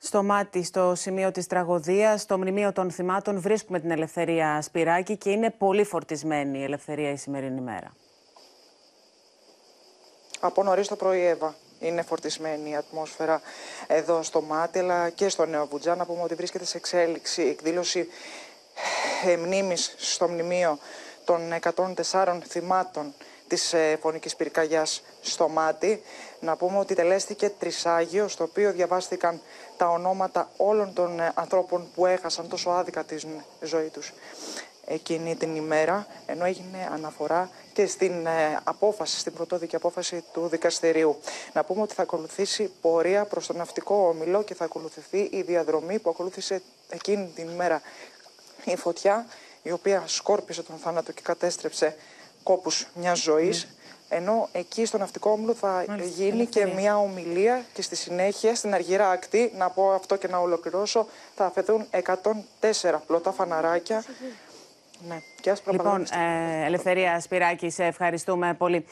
Στο μάτι, στο σημείο της τραγωδίας, στο μνημείο των θυμάτων, βρίσκουμε την Ελευθερία Σπυράκη και είναι πολύ φορτισμένη η Ελευθερία η σημερινή μέρα. Από νωρίς το πρωί, Εύα. Είναι φορτισμένη η ατμόσφαιρα εδώ στο μάτι, αλλά και στο Νέο Βουτζά. Να πούμε ότι βρίσκεται σε εξέλιξη εκδήλωση ε, μνήμης στο μνημείο των 104 θυμάτων της ε, φωνικής πυρκαγιάς στο μάτι. Να πούμε ότι τελέστηκε τρισάγιο, στο οποίο διαβάστηκαν τα ονόματα όλων των ε, ανθρώπων που έχασαν τόσο άδικα τη ζωή τους εκείνη την ημέρα, ενώ έγινε αναφορά και στην ε, απόφαση, στην πρωτόδικη απόφαση του δικαστηρίου. Να πούμε ότι θα ακολουθήσει πορεία προς το ναυτικό όμιλο και θα ακολουθηθεί η διαδρομή που ακολούθησε εκείνη την ημέρα η φωτιά, η οποία σκόρπισε τον θάνατο και κατέστρεψε κόπους μιας ζωής. Ναι. Ενώ εκεί στο ναυτικό όμιλο θα γίνει και μια ομιλία και στη συνέχεια στην Αργυρά Ακτή, να πω αυτό και να ολοκληρώσω, θα αφαιθούν 104 πλωτά φαναράκια. Ναι. Και λοιπόν, ε, Ελευθερία Σπυράκη, σε ευχαριστούμε πολύ.